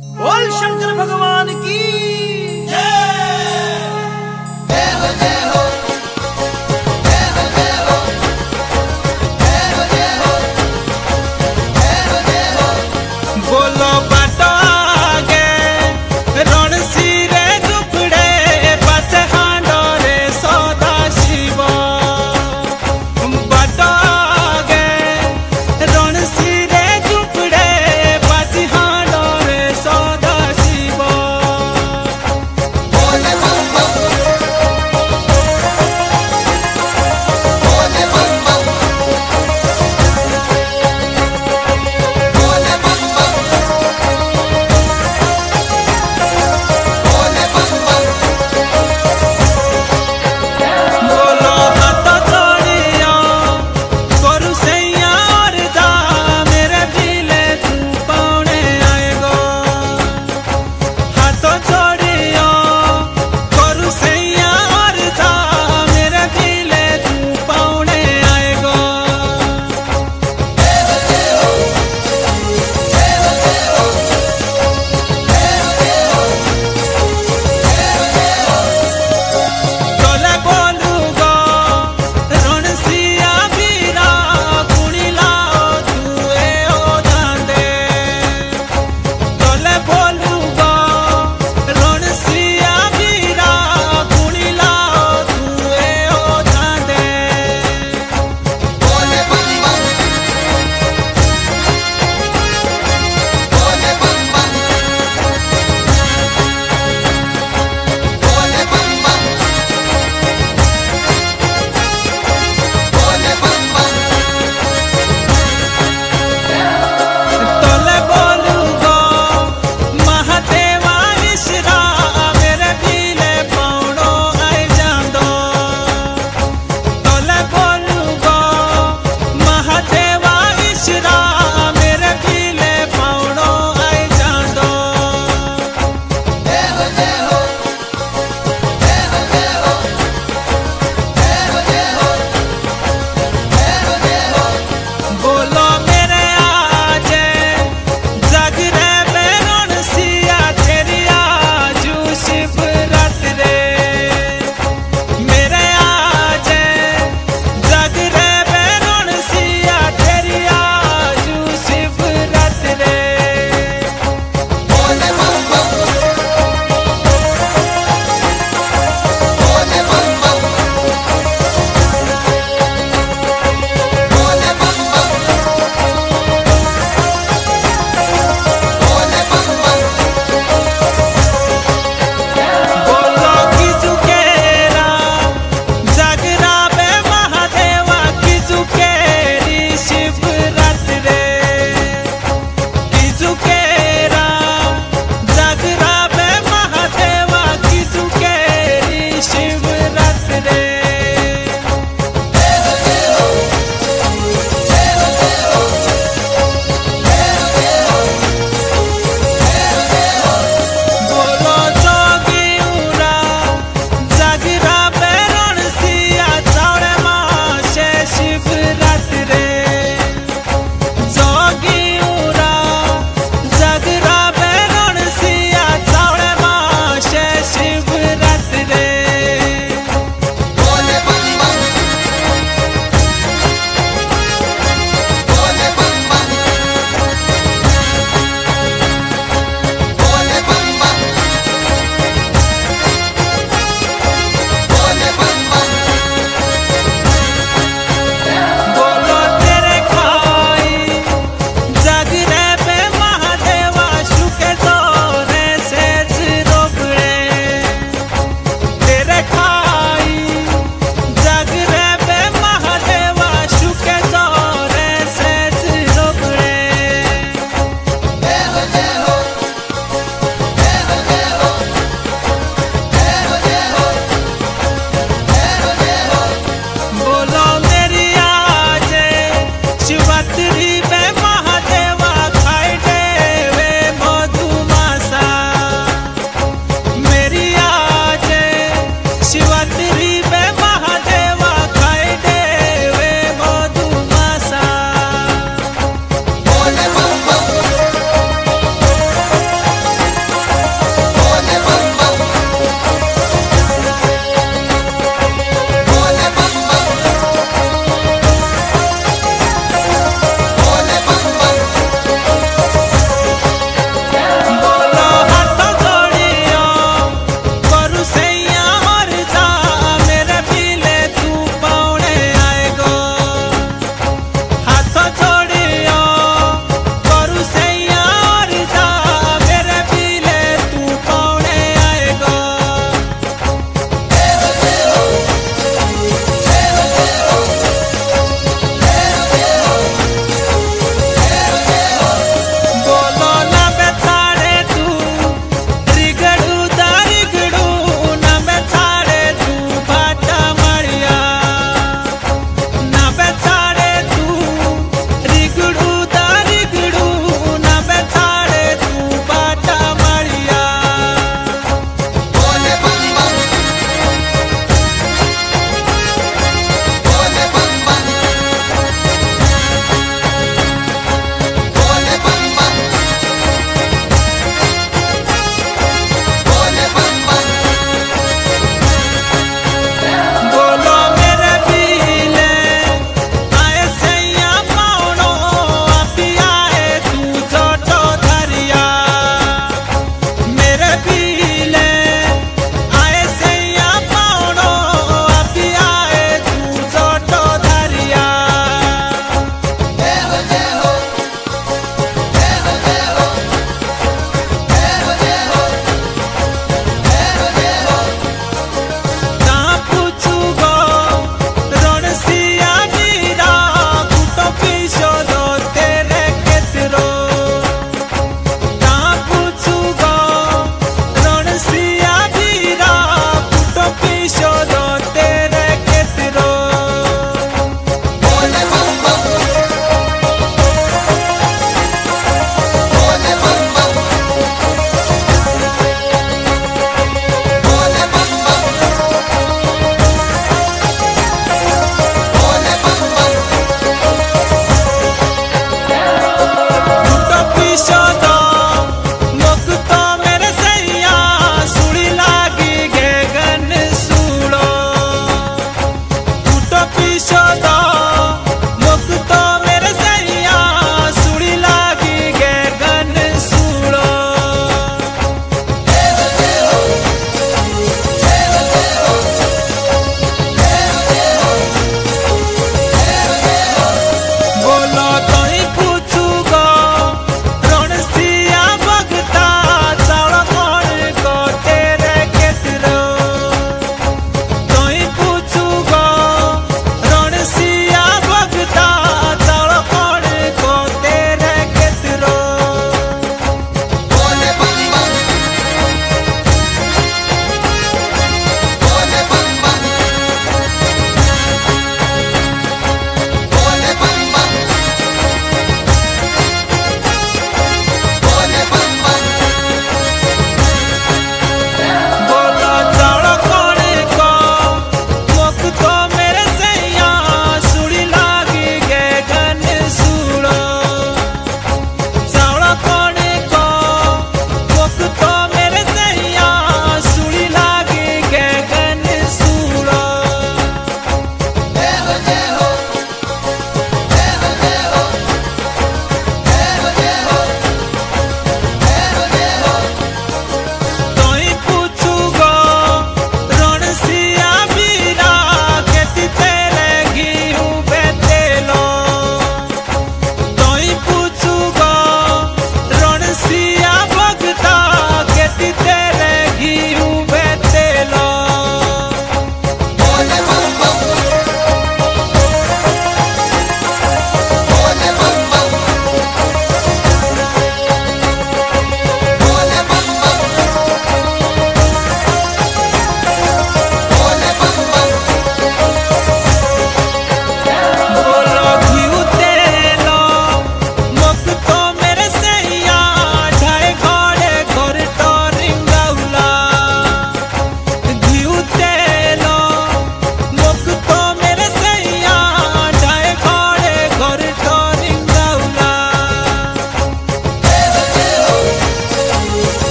All shall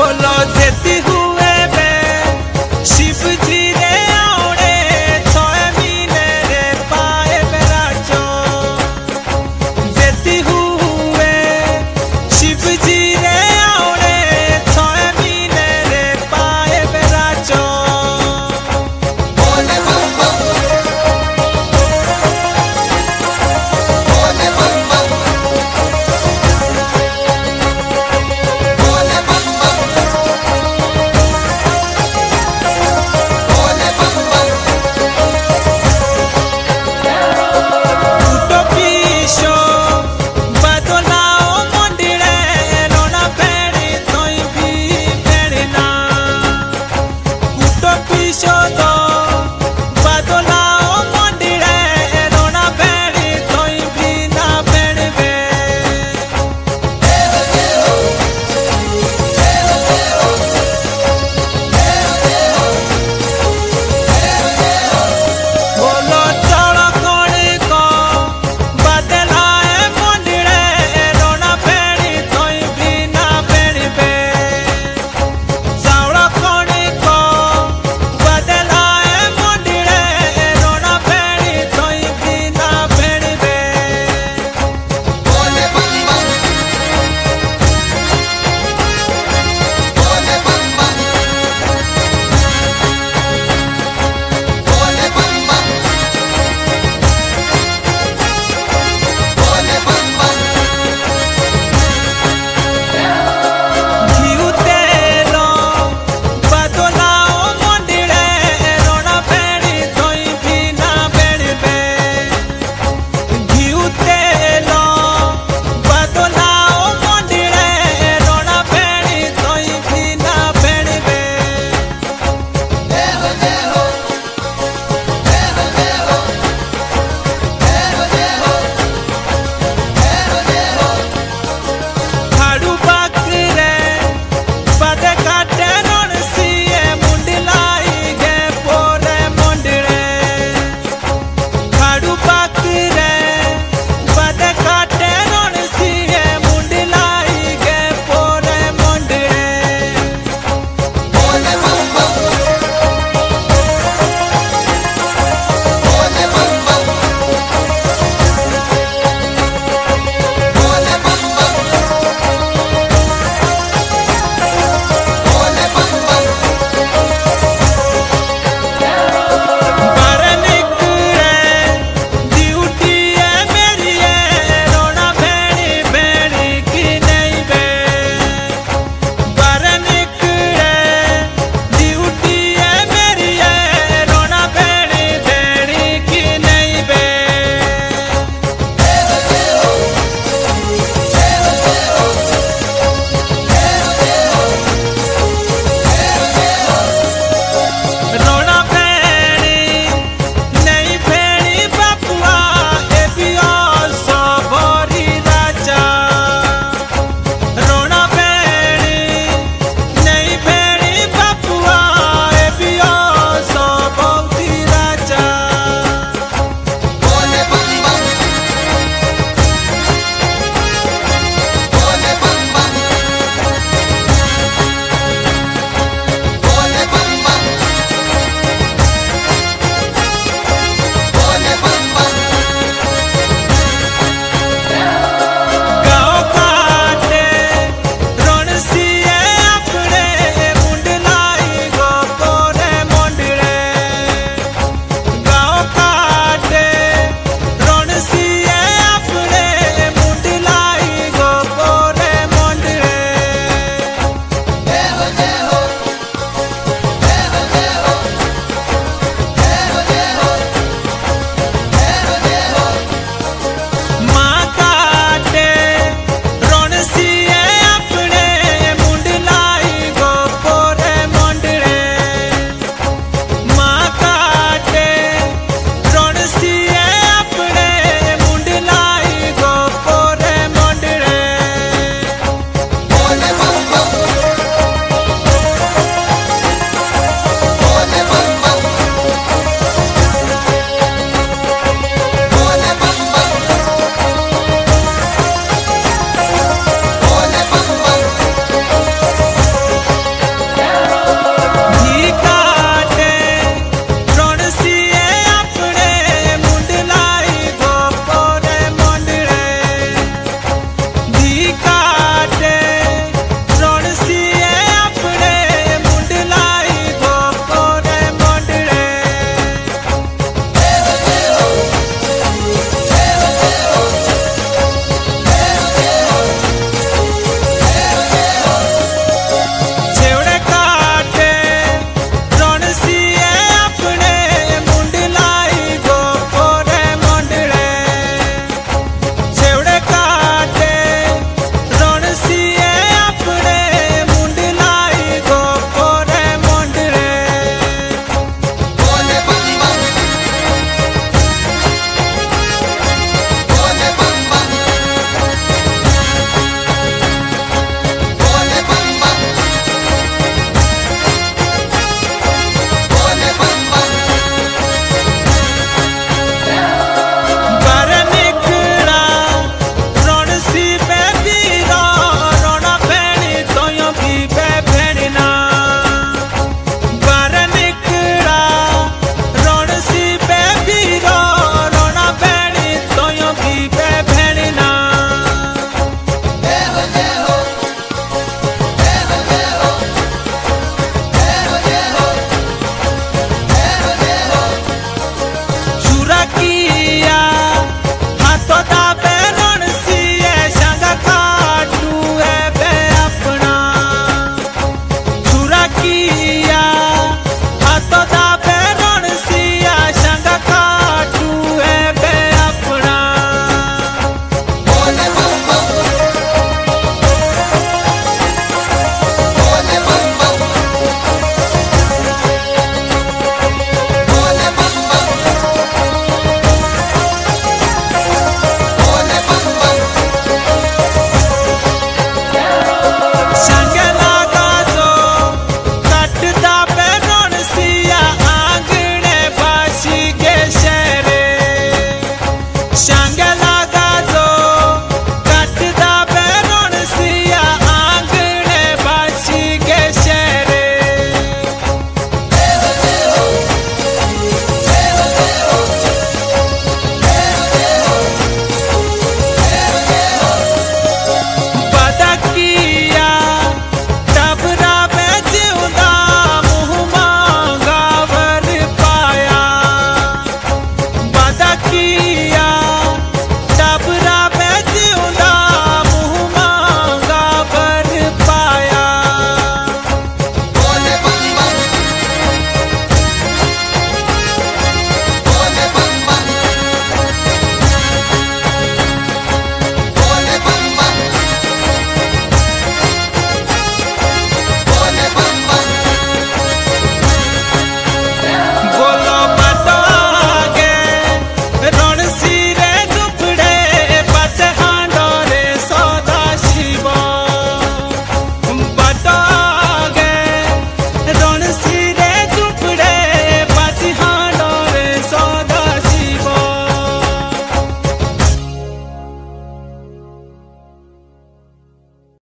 sola